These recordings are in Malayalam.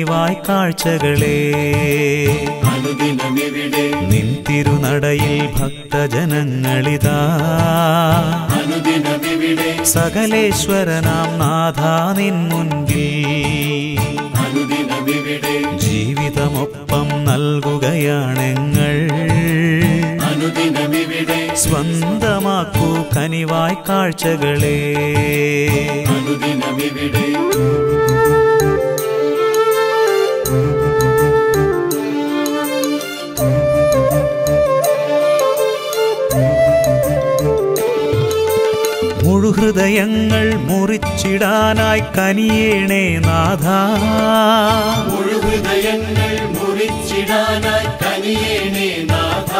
കനിവായി കാഴ്ചകളെ. നിൻ തിരുനടയിൽ ഭക്തജനങ്ങളിതാ. സകലേശ്വരനാം നാഥ നിൻ മുൻപിൽ. ജീവിതമൊപ്പം നൽകുകയാണെങ്ങൾ സ്വന്തമാക്കൂ കനിവായി കാഴ്ചകളെ. അനുദിനമിവിടെ മുഴുഹൃദയങ്ങൾ മുറിച്ചിടാനായി കനിയേണേ നാഥ. മുഴുഹൃദയങ്ങൾ മുറിച്ചിടാനായി കനിയേണേ നാഥ.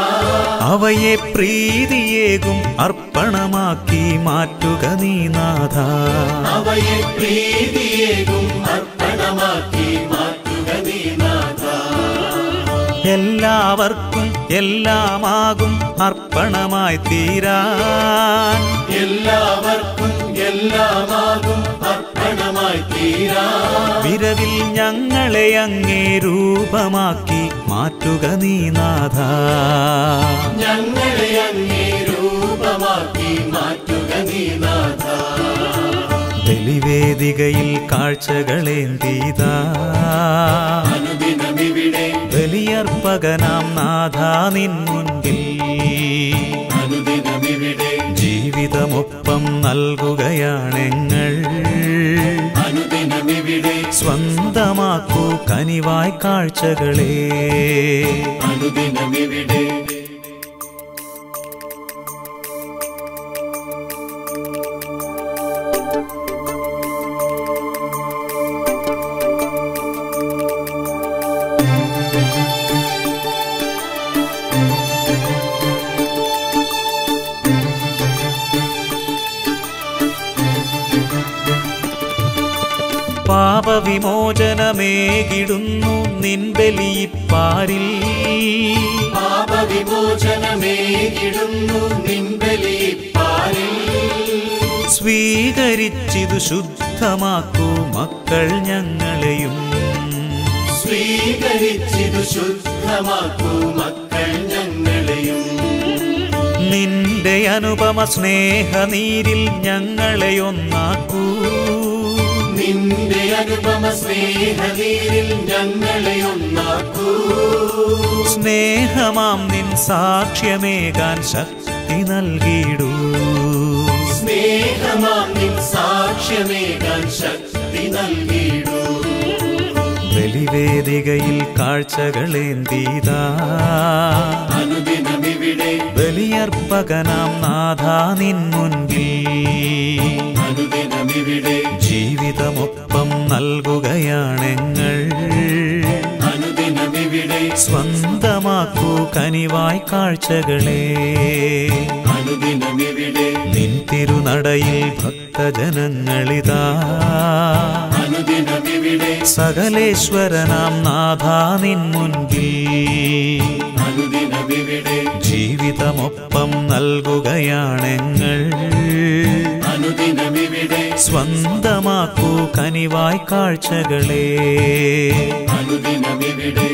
അവയെ പ്രീതിയേകും അർപ്പണമാക്കി മാറ്റുക നീ നാഥ. അവയെ പ്രീതിയേകും അർപ്പണമാക്കി മാറ്റുക നീ നാഥ. എല്ലാവർക്കും എല്ലാമാകും അർപ്പണമായി തീരാൻ എല്ലാവർക്കും എല്ലാമാകും അർപ്പണമായി തീരാൻ വിരവിൽ ഞങ്ങളെ അങ്ങേ രൂപമാക്കി മാറ്റുക നീ നാഥ. ഞങ്ങളെ അങ്ങേ രൂപമാക്കി മാറ്റുക നീ നാഥ. ബലിവേദികയിൽ കാഴ്ചകളേന്തീതാ ബലിയർപ്പകനാം നാഥ നിൻ മുൻപിൽ. ജീവിതമൊപ്പം നൽകുകയാണെങ്ങൾ സ്വന്തമാക്കൂ കനിവായ് കാഴ്ചകളെ. അനുദിനമിവിടെ പാപവിമോചനമേകിടുന്നു നിൻ ബലിയിപ്പാരിൽ പാപവിമോചനമേകിടുന്നു സ്വീകരിച്ചിതു ശുദ്ധമാക്കൂ മക്കൾ ഞങ്ങളെയും. സ്വീകരിച്ചിതു ശുദ്ധമാക്കൂ മക്കൾ ഞങ്ങളെയും. നിന്റെ അനുപമ സ്നേഹനീരിൽ ഞങ്ങളെ ഒന്നാക്കൂ. നിന്റെ അനുപമ സ്നേഹനീരിൽ ഞങ്ങളെ ഒന്നാക്കൂ. സ്നേഹമാം നിൻ സാക്ഷ്യമേകാൻ ശക്തി നൽകിയിടൂ. സ്നേഹമാം നിൻ സാക്ഷ്യമേകാൻ ശക്തി നൽകിയിടൂ. ബലിവേദികയിൽ കാഴ്ചകളേന്തീതാ? അനുദിനമിവിടെ ബലിയർപ്പകനാം നാഥ നിൻ മുൻപിൽ. അനുദിനമിവിടെ. ജീവിതമൊപ്പം നൽകുകയാണെങ്ങൾ. അനുദിനമിവിടെ. സ്വന്തമാക്കൂ കനിവായി കാഴ്ചകളെ. അനുദിനമിവിടെ. നിൻ തിരുനടയിൽ ഭക്തജനങ്ങളിതാ. സകലേശ്വരനാം നാഥ നിൻ മുൻപിൽ. അനുദിനമിവിടെ ജീവിതമൊപ്പം നൽകുകയാണെങ്ങൾ. അനുദിനമിവിടെ സ്വന്തമാക്കൂ കനിവായി കാഴ്ചകളെ. അനുദിനമിവിടെ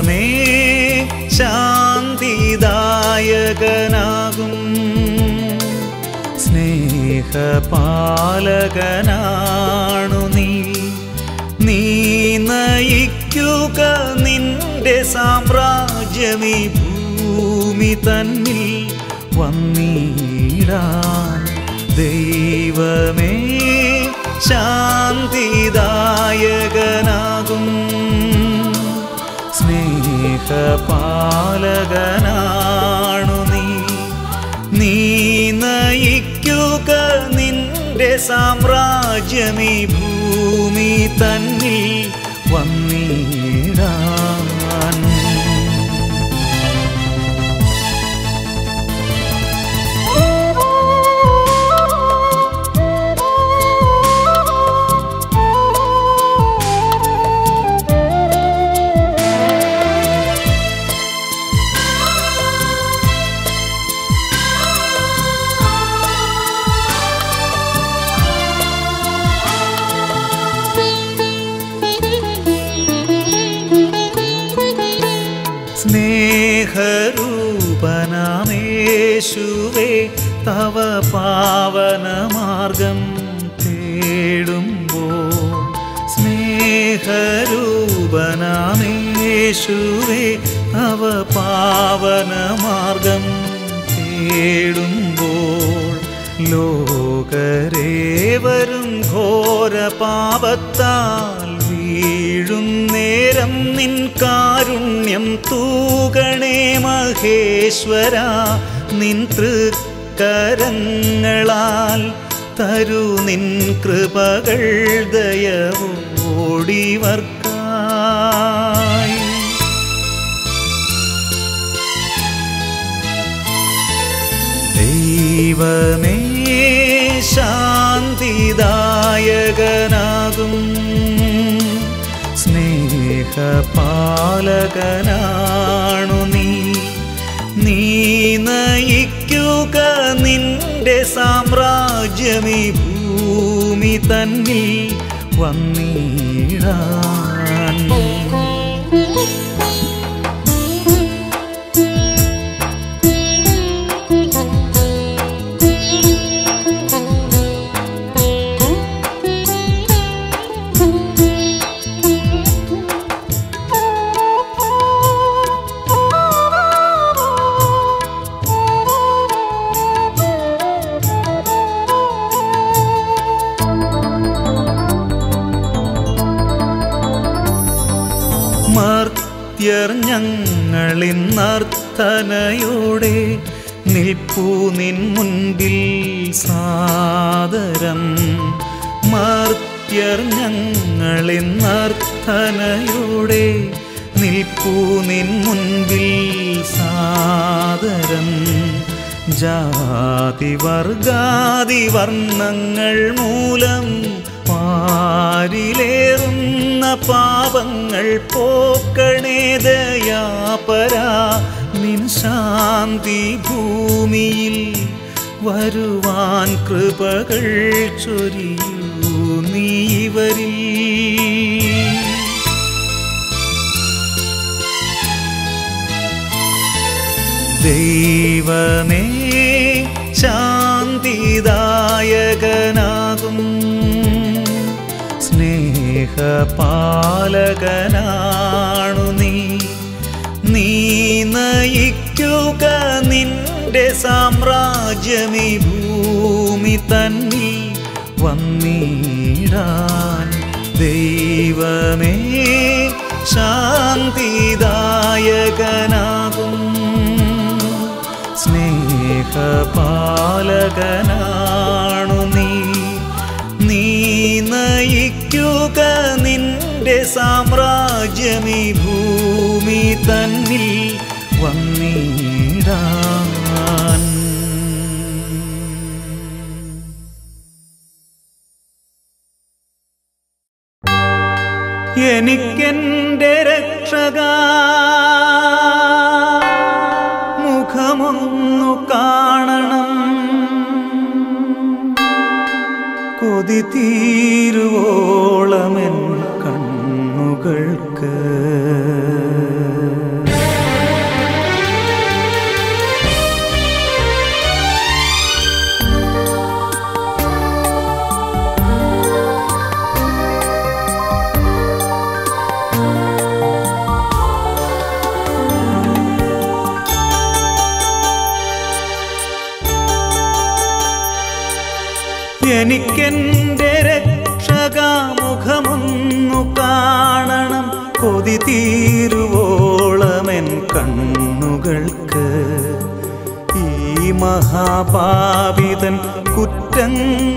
ദൈവമേ ശാന്തിദായകനാകും. സ്നേഹപാലകനാണു നീ. നീ നയിക്കുക നിന്റെ സാമ്രാജ്യമീ ഭൂമി തന്നിൽ വന്നീടാ ദൈവമേ ശാന്തിദായകനാകും. സ്നേഹപാലകനാണു നീ. നീ നയിക്കുക നിന്റെ സാമ്രാജ്യമീ ഭൂമി തന്നിൽ വന്നിടാൻ തവ പാവനമാർഗം തേടുമ്പോൾ സ്നേഹരൂപനാമേശുവേ തവ പാവനമാർഗം തേടുമ്പോൾ ലോകരേവരും ഘോര പാപത്താൽ വീഴും നേരം നിൻ കാരുണ്യം തൂകണേ മഹേശ്വര നിൻ തൃക്കരങ്ങളാൽ തരു നിൻ കൃപകൾ ദയവോടിവർക്കായി ദൈവമേ ശാന്തിദായകനാകും. സ്നേഹപാലകനാണു നീ. നീ നയിക്കുക നിന്റെ സാമ്രാജ്യമീ ഭൂമി തന്നിൽ വന്നിടാൻ. നിൽപ്പൂ നിൻ മുൻപിൽ സാദരം. മർത്യർ ഞങ്ങളിൽ നർത്തനയോടെ നിൽപ്പൂ നിൻ മുൻപിൽ സാദരം. ജാതി വർഗാതി വർണങ്ങൾ മൂലം പാരിലേറുന്ന പാപങ്ങൾ പോക്കണേ ദയാപരാ ശാന്തി ഭൂമിയിൽ വരുവാൻ കൃപകൾ ചൊരിയൂ നീവരിൽ ദൈവമേ ശാന്തിദായകനാകും. സ്നേഹപാലകനാണു നീ. നീ നയിക്കുക നിന്റെ സാമ്രാജ്യമീ ഭൂമി തന്നിൽ വന്നിടാൻ. ദൈവമേ ശാന്തിദായകനാകും. സ്നേഹപാലകനാണു നീ. നീ നയിക്കുക നിന്റെ സാമ്രാജ്യമീ ഭൂമി തന്നിൽ. വന്നിടാൻ. എനിക്കെന്റെ രക്ഷക മുഖമൊന്നു കാണണം. കൊതി തീരുവോളമെൻ മഹാപാപിതൻ കുറ്റങ്ങളൊക്കെയും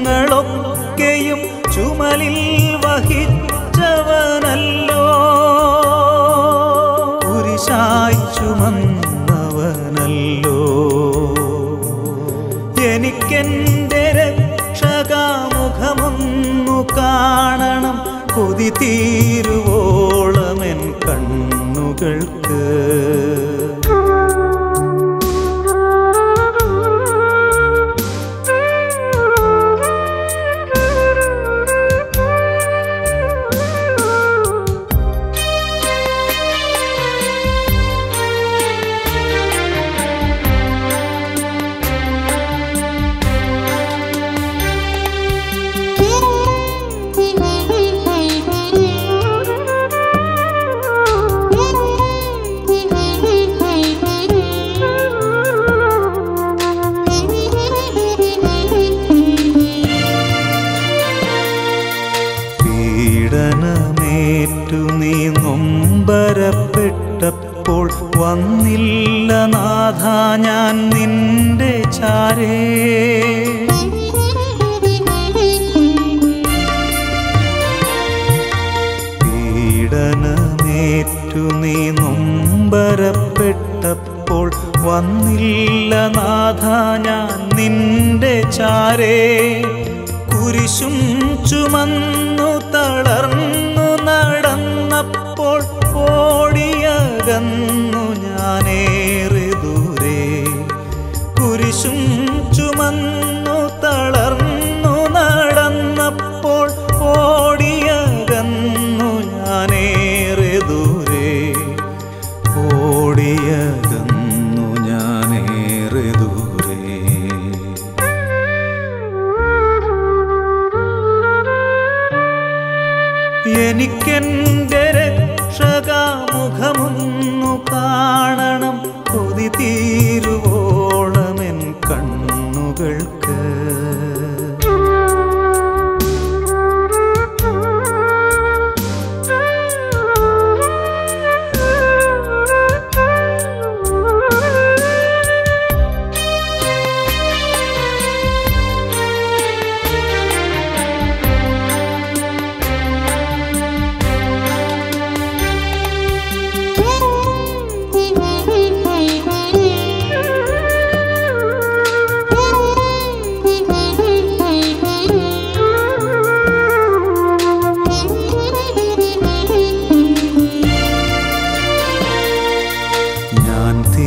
വന്നില്ല നാഥ ഞാൻ നിന്റെ ചാരേ. പീഡനമേറ്റു നീ നൊമ്പരപ്പെട്ടപ്പോൾ വന്നില്ല നാഥ ഞാൻ നിന്റെ ചാരേ. കുരിശും ചുമന്നു തളർന്നു നടന്നപ്പോൾ ഓടിയകന്നു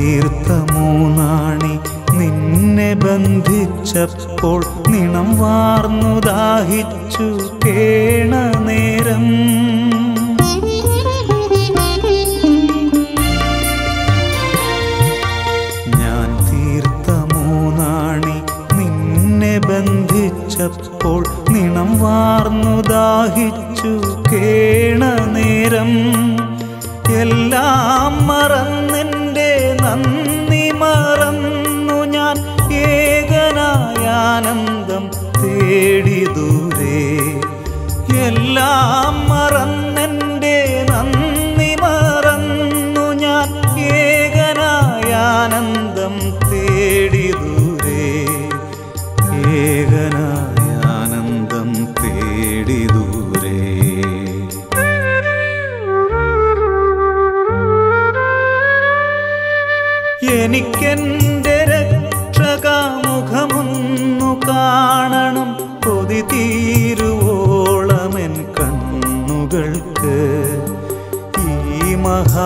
തീർത്ത മൂന്നാണി നിന്നെ ബന്ധിച്ചപ്പോൾ നിണം വാർന്നു ദാഹിച്ചു കേണ നേരം ഞാൻ തീർത്ത മൂന്നാണി നിന്നെ ബന്ധിച്ചപ്പോൾ നിണം വാർന്നു ദാഹിച്ചു കേണ നേരം എല്ലാം മറന്നെന്റെ ആനന്ദം തേടി ദൂരെ എല്ലാം മറന്നെന്റെ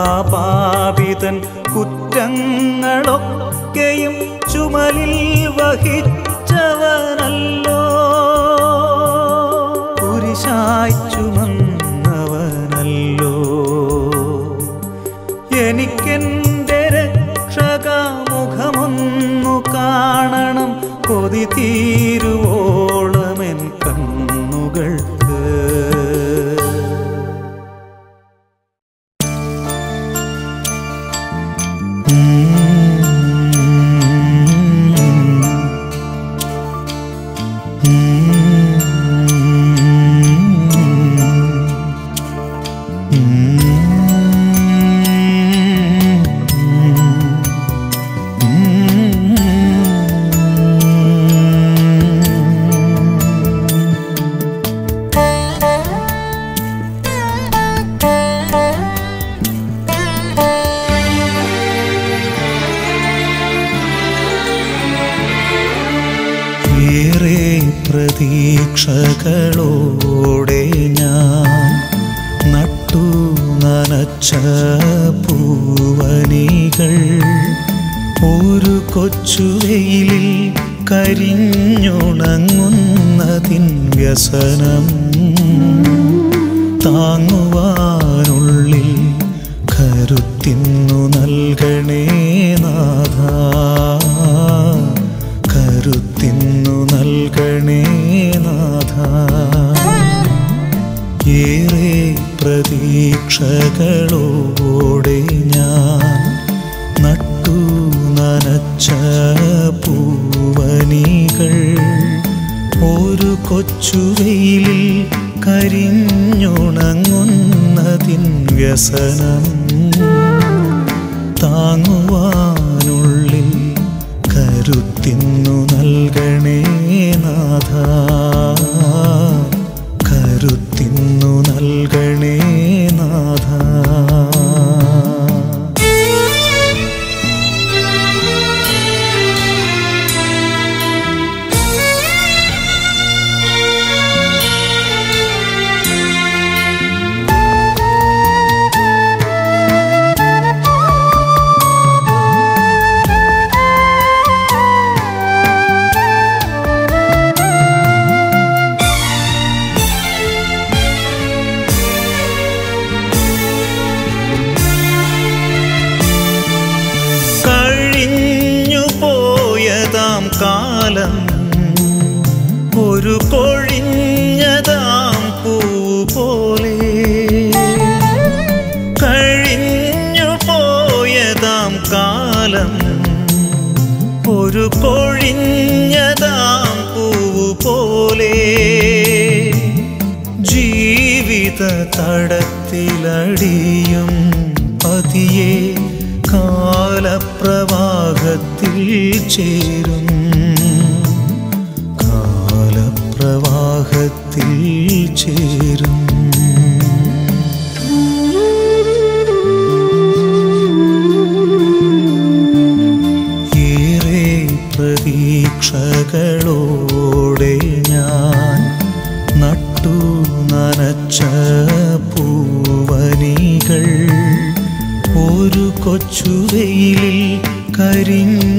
മഹാപാപിതൻ കുറ്റങ്ങളൊക്കെയും ചുമലിൽ വഹിച്ചവനല്ലോ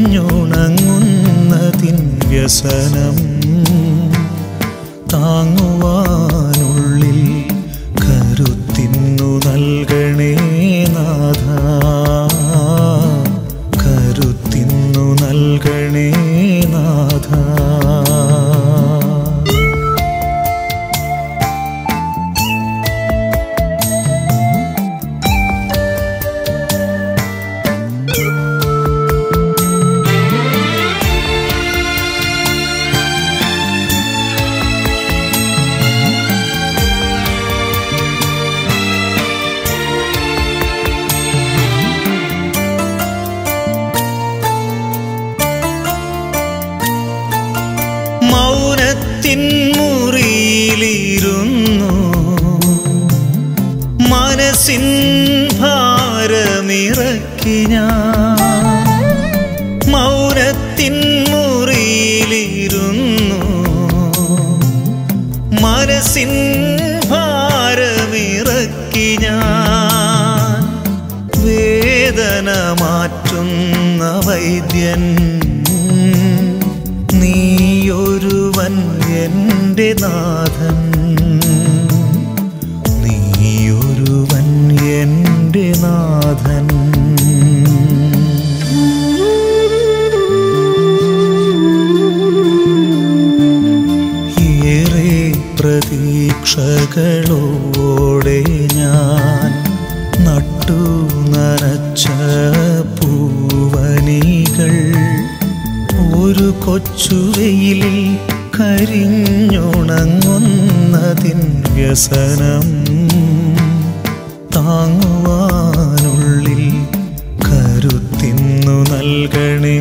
നനഞ്ഞുണങ്ങുന്നതിൻ വ്യസനം താങ്ങുവാ പച്ചപ്പൂവനികൾ ഒരു കൊച്ചുവെയിലിൽ കരിഞ്ഞുണങ്ങുന്നതിൻ വ്യസനം താങ്ങുവാനുള്ളിൽ കരുത്തിന്നു നൽകണേ.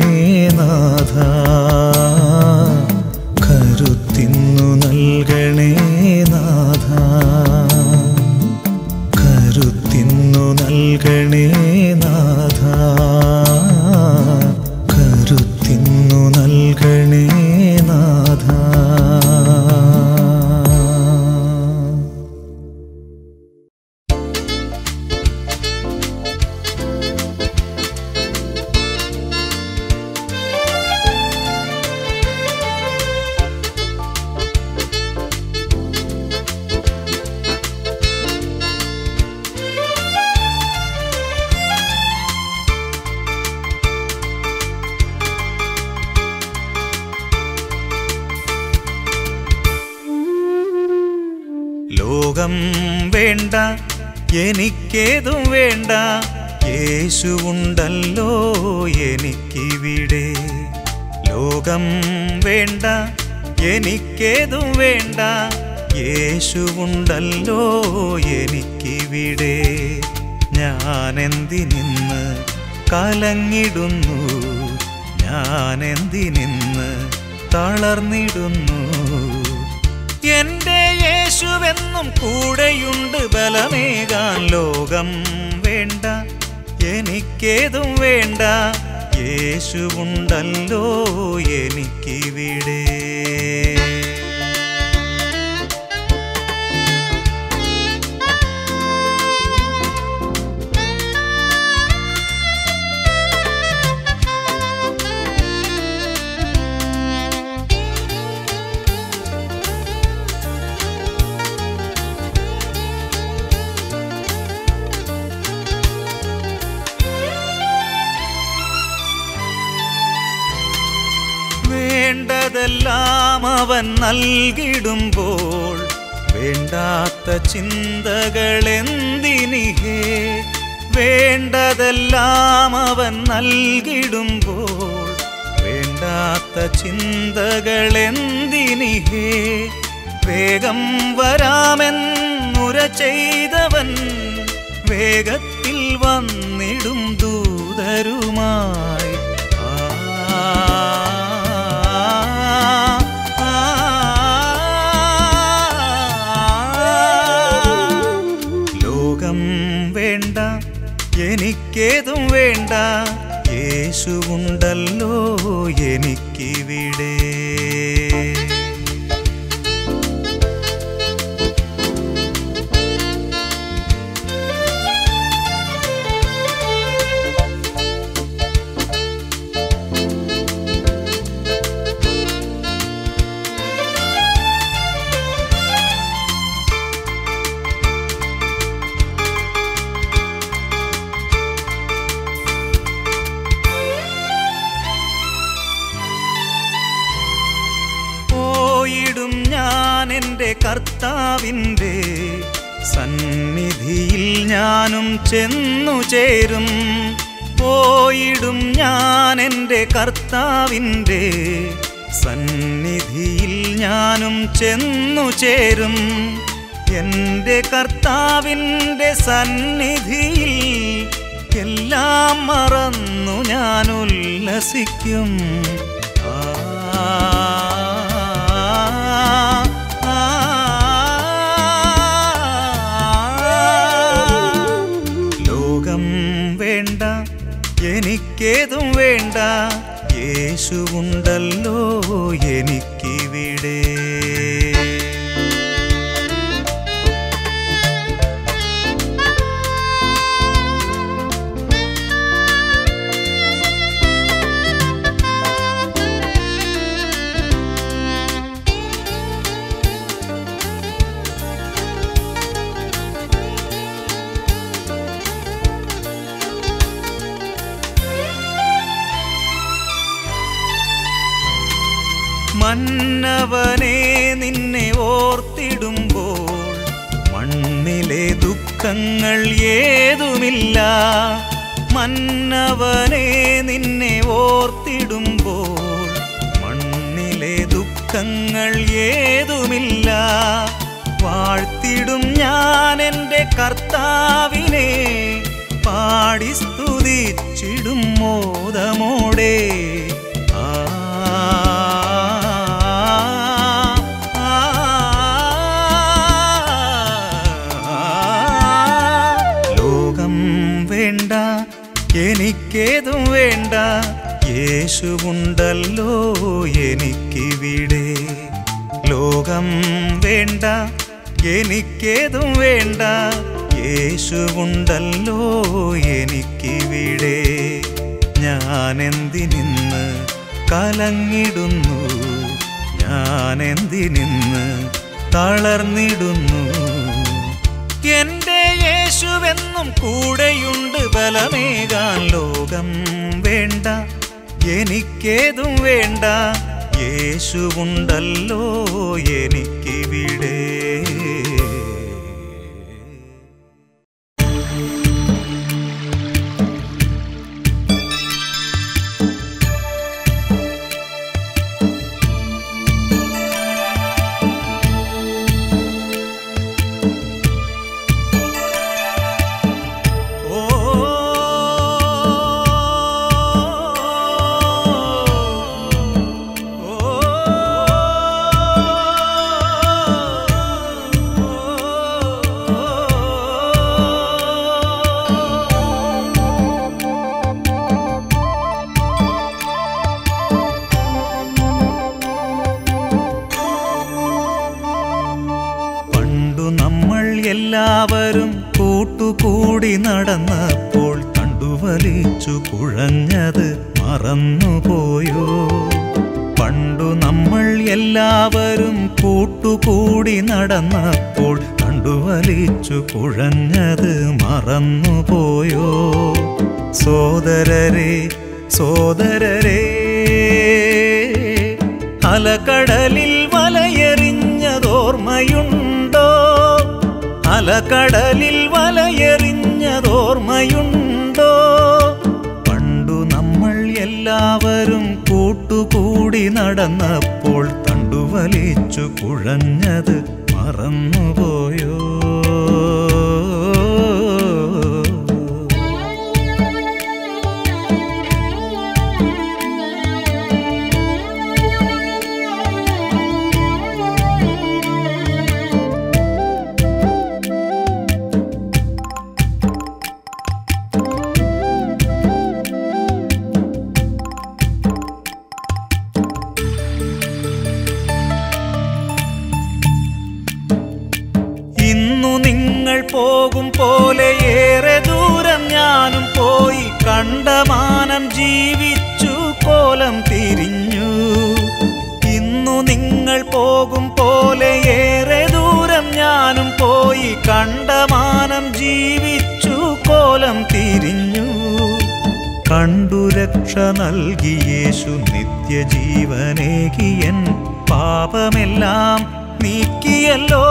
കൂടെയുണ്ട് ബലമേകാൻ ലോകം വേണ്ട എനിക്കേതും വേണ്ട യേശുവുണ്ടല്ലോ എനിക്കിവിടെ വേണ്ടതെല്ലാം അവൻ നൽകിടുമ്പോൾ വേണ്ടാത്ത ചിന്തകൾ എന്തിനിഹേ വേണ്ടതെല്ലാം അവൻ നൽകിടുമ്പോൾ വേണ്ടാത്ത ചിന്തകൾ എന്തിനിഹേ വേഗം വരാമെന്നുര ചെയ്തവൻ വേഗത്തിൽ വന്നിടും ദൂതരുമായി. ആ, എനിക്കേതും വേണ്ട യേശുവുണ്ടല്ലോ എനിക്കിവിടെ പോയിടും കർത്താവിന്റെ സന്നിധിയിൽ ഞാനും ചെന്നു ചേരും. പോയിടും ഞാൻ എന്റെ കർത്താവിന്റെ സന്നിധിയിൽ ഞാനും ചെന്നു ചേരും. എന്റെ കർത്താവിന്റെ സന്നിധിയിൽ എല്ലാം മറന്നു ഞാൻ ഉല്ലസിക്കും. എനിക്കേതും വേണ്ട യേശുവുണ്ടല്ലോ എനിക്കിവിടെ മന്നവനെ ദുഃഖങ്ങൾ ഏതുമില്ല. മന്നവനെ നിന്നെ ഓർത്തിടുമ്പോൾ മണ്ണിലെ ദുഃഖങ്ങൾ ഏതുമില്ല. വാഴ്ത്തിടും ഞാൻ എന്റെ കർത്താവിനെ. പാടി സ്തുതിച്ചിടും മോദമോടെ. എനിക്കേതും വേണ്ട. യേശുവുണ്ടല്ലോ എനിക്കിവിടെ. ലോകം വേണ്ട എനിക്കേതും വേണ്ട. യേശുവുണ്ടല്ലോ എനിക്കിവിടെ. ഞാനെന്തിനിന്ന് കലങ്ങിടുന്നു? ഞാനെന്തിനിന്ന് തളർന്നിടുന്നു? യേശുവെന്നും കൂടെയുണ്ട് ബലമേകാൻ ലോകം വേണ്ട എനിക്കേതും വേണ്ട. യേശുവുണ്ടല്ലോ എനിക്കിവിടെ. കൂട്ടുകൂടി കണ്ടുവലിച്ചു കുഴഞ്ഞത് മറന്നുപോയോ? പണ്ടു നമ്മൾ എല്ലാവരും കൂട്ടുകൂടി നടന്നപ്പോൾ കണ്ടുവലിച്ചു കുഴഞ്ഞത് മറന്നുപോയോ? സോദരരെ സോദരരെ അലകടലിൽ വലയെറിഞ്ഞതോർമ്മയുണ്ടോ? അലകടലിൽ വലയെറിഞ്ഞതോർമ്മയുണ്ടോ കൂട്ടുകൂടി നടന്നപ്പോൾ തണ്ടുവലിച്ചു കുഴഞ്ഞത് മറന്നുപോയോ? കണ്ടു രക്ഷ നൽകി യേശു നിത്യജീവനേകിയൻ. പാപമെല്ലാം നീക്കിയല്ലോ.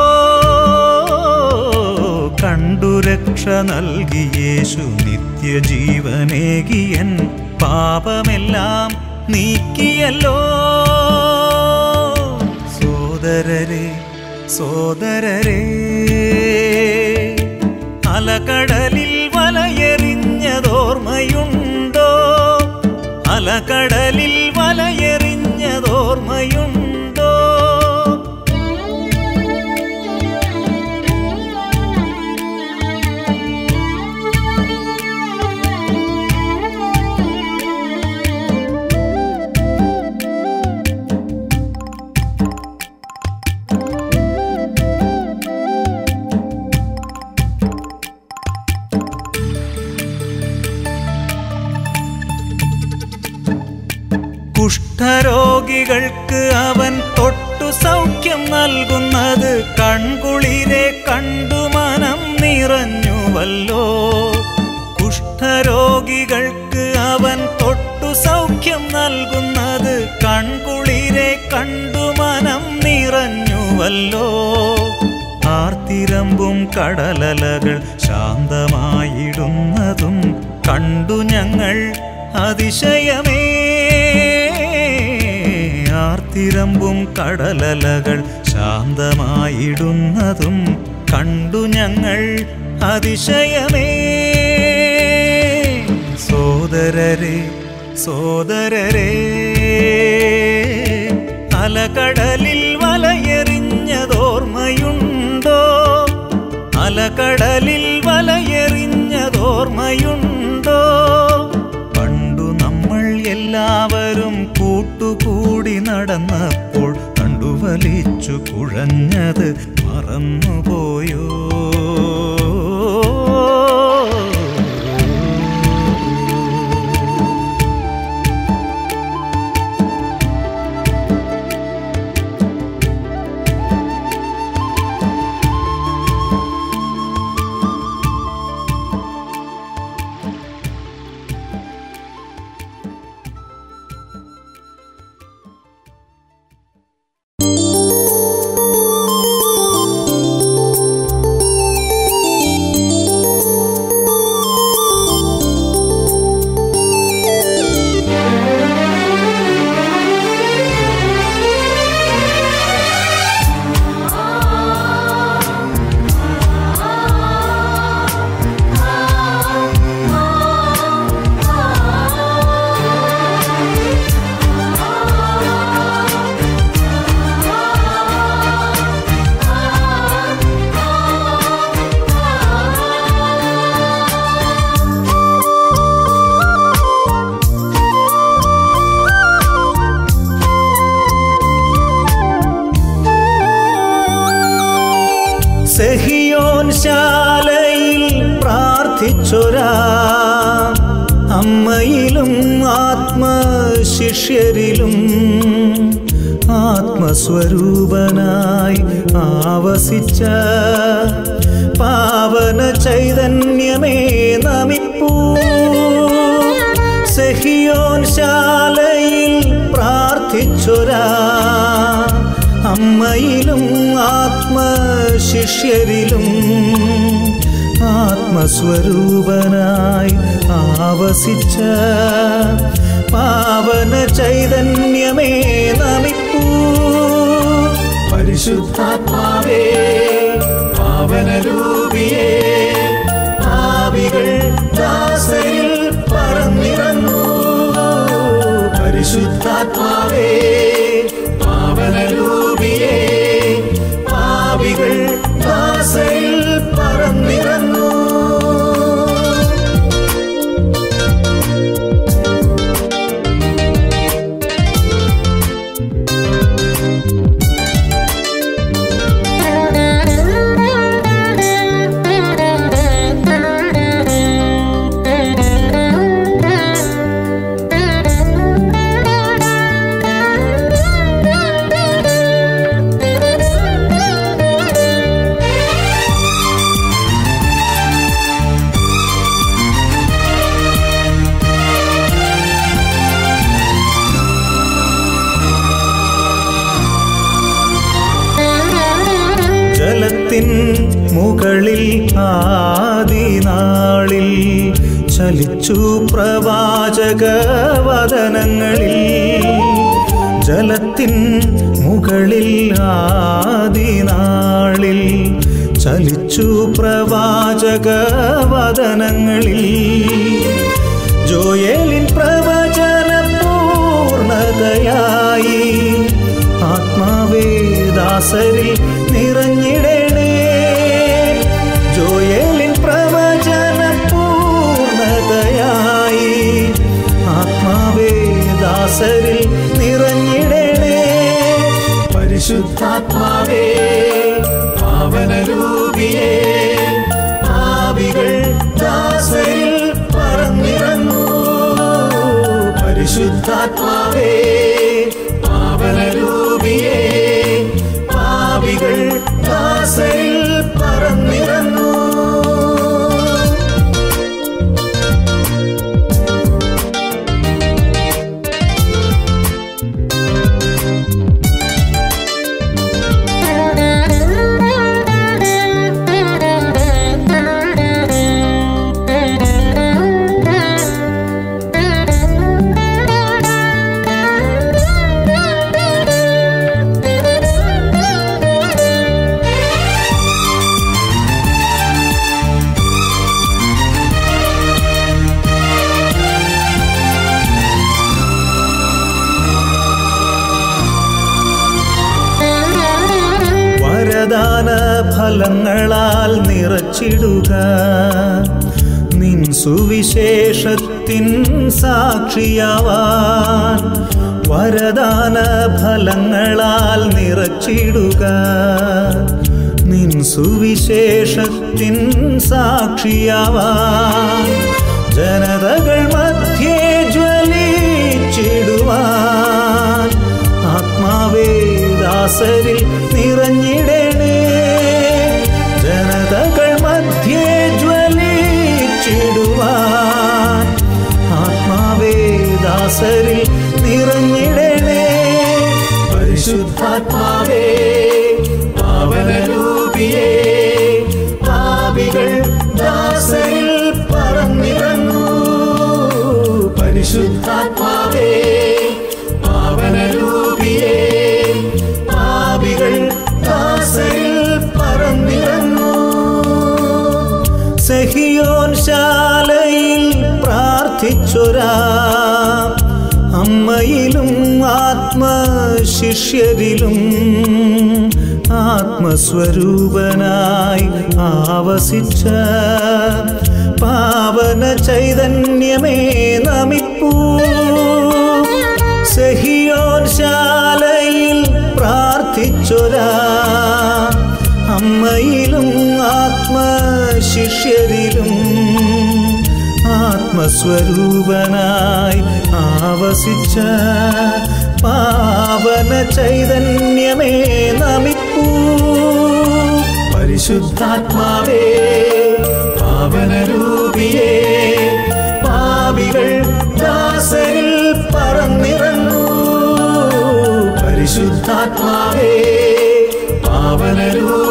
കണ്ടു രക്ഷ നൽകി യേശു നിത്യജീവനേകിയൻ. പാപമെല്ലാം നീക്കിയല്ലോ. സോദരരെ സോദരരെ അലകടലിൽ വലയെറിഞ്ഞതോർമ്മയുണ്ടോ. അലകടലിൽ വലയെറിഞ്ഞതോർമ്മയുണ്ടോ. കുഷ്ഠരോഗികൾക്ക് അവൻ തൊട്ടു സൗഖ്യം നൽകുന്നത് കൺകുളിരെ കണ്ടു മനം നിറഞ്ഞുവല്ലോ. കുഷ്ഠരോഗികൾക്ക് അവൻ തൊട്ടു സൗഖ്യം നൽകുന്നത് കൺകുളിരെ കണ്ടു മനം നിറഞ്ഞുവല്ലോ. ആർത്തിരമ്പും കടലലകൾ ശാന്തമായിടുന്നതും കണ്ടു ഞങ്ങൾ അതിശയമേ. ആർത്തിരമ്പും കടലലകൾ ശാന്തമായിടുന്നതും കണ്ടു ഞങ്ങൾ അതിശയമേ. സോദരരെ സോദരരെ അലകടലിൽ വലയെറിഞ്ഞതോർമ്മയുണ്ടോ? അലകടലിൽ വലയെറിഞ്ഞതോർമ്മയുണ്ടോ? കൂട്ടുകൂടി നടന്നപ്പോൾ കണ്ടുവലിച്ചു കുഴഞ്ഞത് മറന്നുപോയോ ും? ആത്മശിഷ്യരിലും ആത്മസ്വരൂപനായി ആവസിച്ച പാവന ചൈതന്യമേ നമിപ്പൂ. സെഹിയോൻ ശാലയിൽ പ്രാർത്ഥിച്ചൊരാ. അമ്മയിലും ആത്മശിഷ്യരിലും ആത്മസ്വരൂപനായി ആവസിച്ച പാവന ചൈതന്യമേ നമിപ്പൂ. പരിശുദ്ധാത്മാവേ പാവനരൂപിയേ ആവികൾ ദാസരിൽ പറന്നിറങ്ങൂ. പരിശുദ്ധാത്മാവേ മുകളിൽ ആദിനാളിൽ ചലിച്ചു പ്രവാചക വദനങ്ങളിൽ ജലത്തിൻ മുകളിൽ ആദിനാളിൽ ചലിച്ചു പ്രവാചക വദനങ്ങളിൽ ജോയേലിൻ പ്രവചന പൂർണതയായി ആത്മാവേ ഫലങ്ങളാൽ നിറച്ചിടുക. നിൻ സുവിശേഷത്തിൻ സാക്ഷിയാവാൻ വരദാന ഫലങ്ങളാൽ നിറച്ചിടുക. നിൻ സുവിശേഷത്തിൻ സാക്ഷിയാവാൻ ജനതകൾ മധ്യേ ജ്വലിച്ചിടുവാൻ ആത്മാവേ ദാസരിൽ ദാസരിൽ നിറഞ്ഞിടണേ. പരിശുദ്ധാത്മാവേ അമ്മയിലും ആത്മശിഷ്യരിലും ആത്മസ്വരൂപനായി ആവസിച്ച പാവന ചൈതന്യമേ നമിപ്പൂ. സഹിയോൻ ശാലയിൽ പ്രാർത്ഥിച്ചൊരാ. അമ്മയിലും ആത്മ ആത്മസ്വരൂപനായി ആവസിച്ച പാവന ചൈതന്യമേ നമിപ്പൂ പരിശുദ്ധാത്മാവേ പാവന രൂപിയേ പാവികൾ ദാസരിൽ പറന്നിറങ്ങു. പരിശുദ്ധാത്മാവേ പാവന രൂപ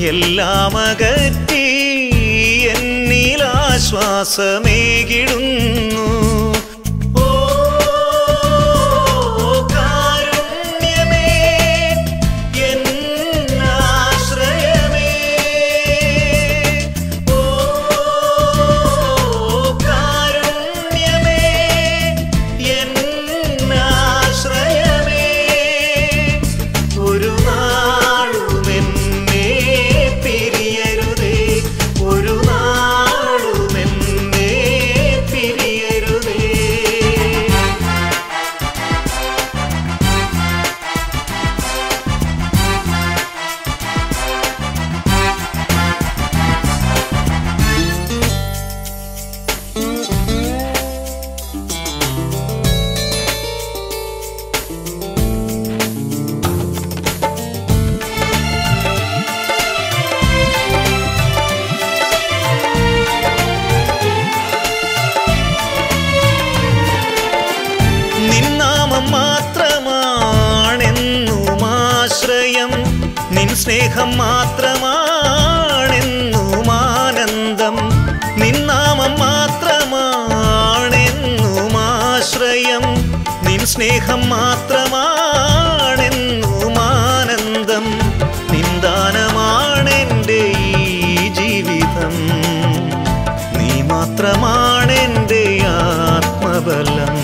എല്ലാം അകറ്റി എന്നിലാശ്വാസമേകിടുന്നു. സ്നേഹം മാത്രമാണെന്നു മാനന്ദം നിന്ദാനമാണെന്റെ ഈ ജീവിതം. നീ മാത്രമാണെന്റെ ആത്മബലം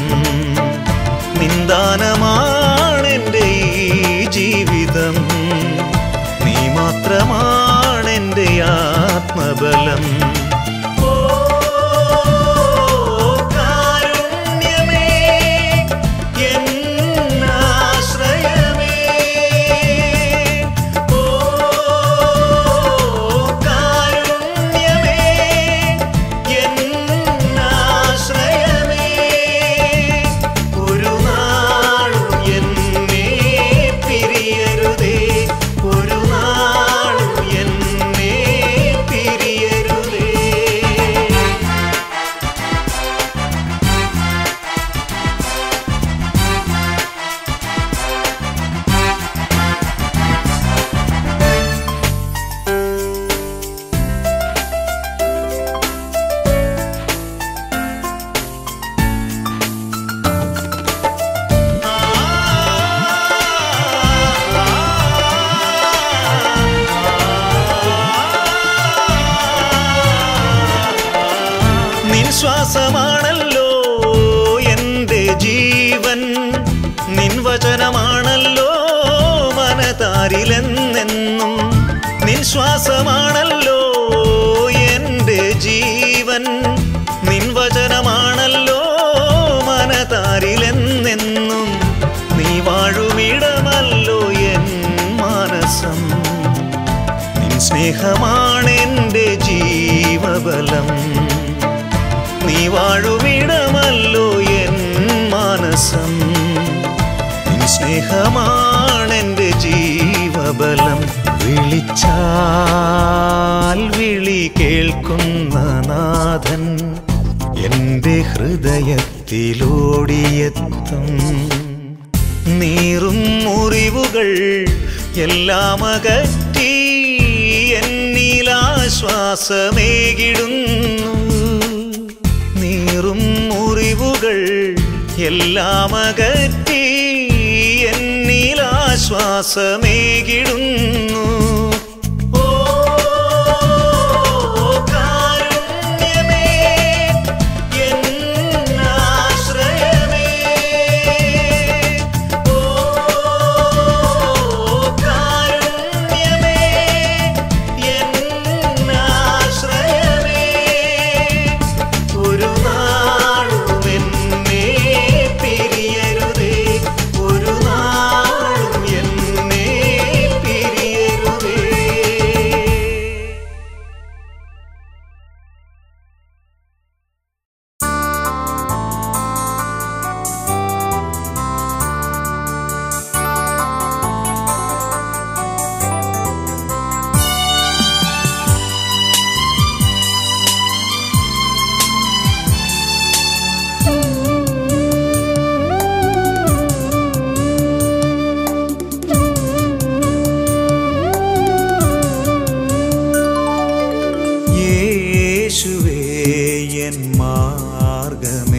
നിന്ദാനമാണെന്റെ ഈ ജീവിതം. നീ മാത്രമാണെന്റെ ആത്മബലം. ശ്വാസം സ്നേഹമാണെന്റെ ജീവബലം. വിളിച്ചാൽ വിളി കേൾക്കുന്ന നാഥൻ എന്റെ ഹൃദയത്തിലോടിയെത്തും. നീറും മുറിവുകൾ എല്ലാം അകറ്റി എന്നിലാശ്വാസമേകിടുന്നു നീറും മുറിവുകൾ എല്ലാം അകറ്റി എന്നിലാശ്വാസമേകിടുന്നു എൻ മാർഗമേ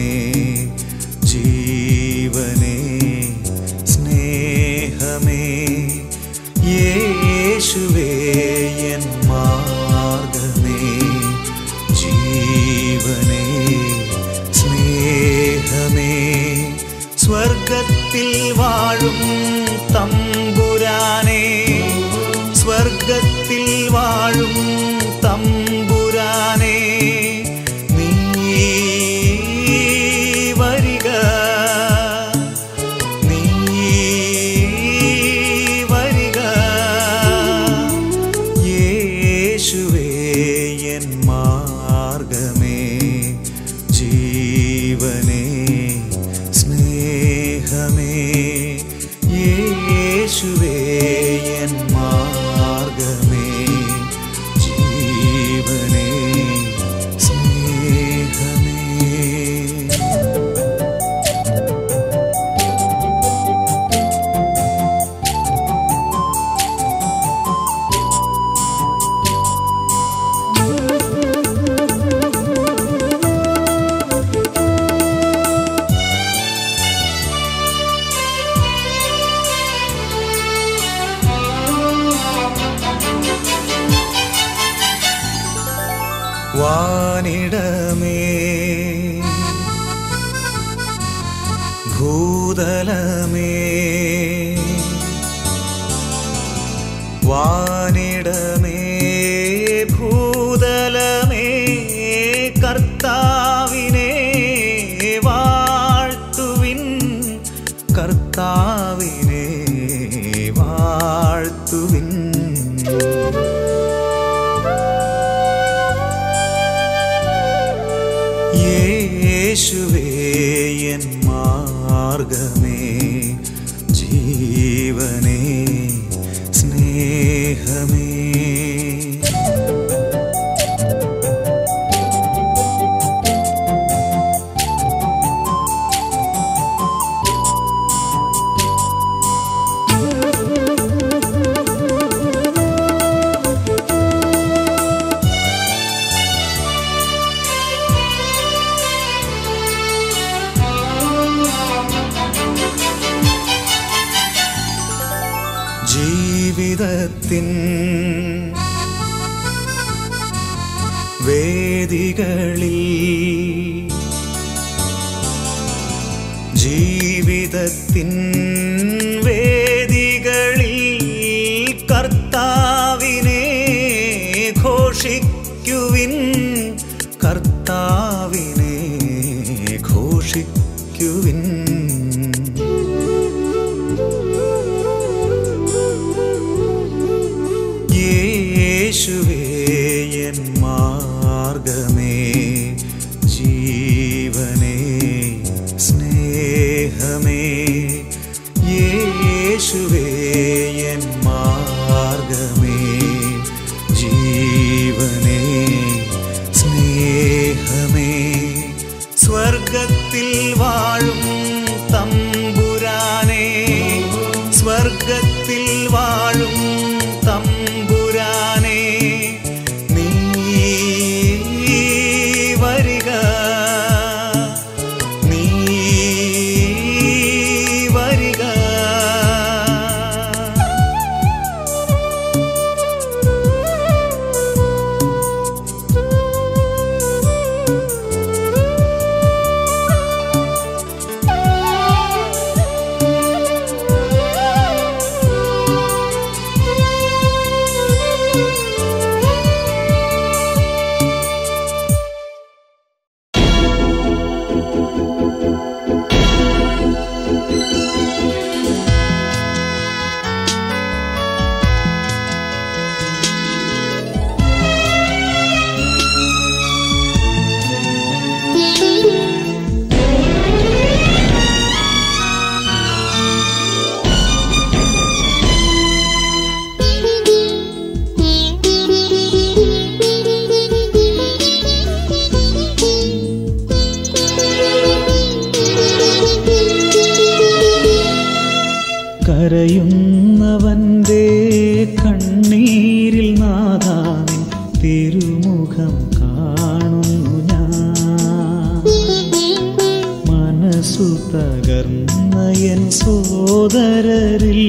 സോദരരിൽ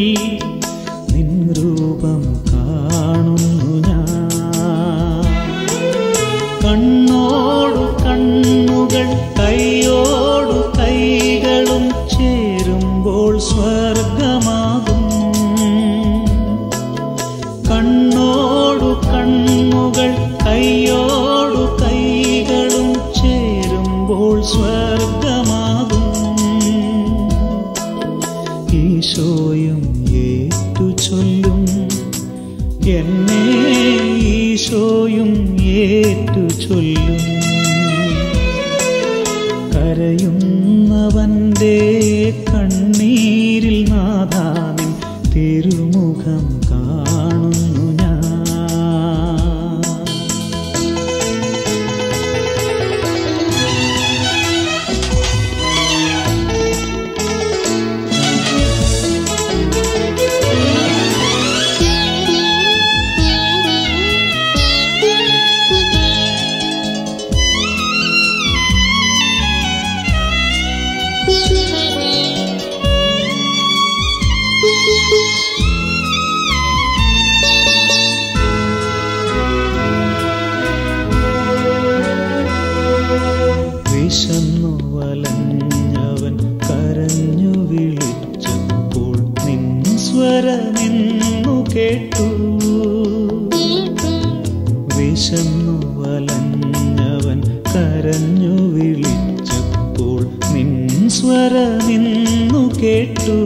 സ്വരമിന്നു കേട്ടു.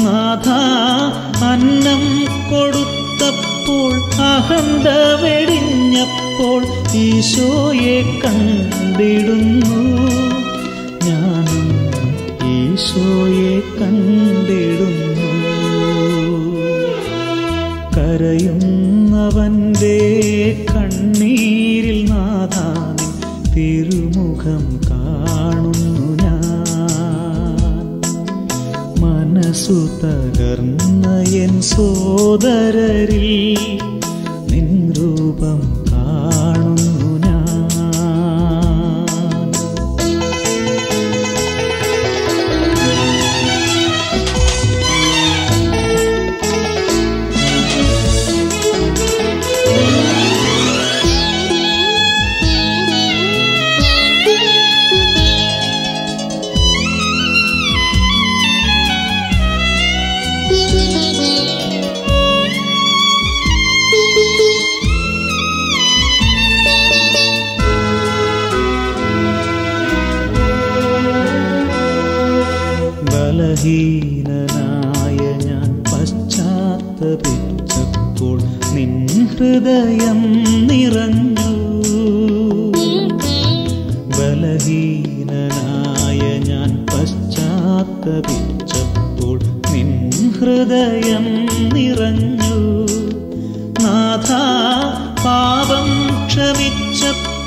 നാഥ അന്നം കൊടുത്തപ്പോൾ അഹന്ത വെടിഞ്ഞപ്പോൾ ഈശോയെ കണ്ടിടുന്നു. ഞാനും ഈശോയെ കണ്ടു. തകർന്ന എൻ സോദരരിൽ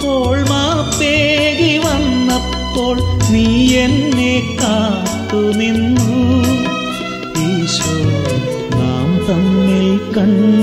അപ്പോൾ മാപ്പേകി വന്നപ്പോൾ നീ എന്നെ കാത്തുനിന്നു ഈശോ നാം തമ്മിൽ കണ്ണു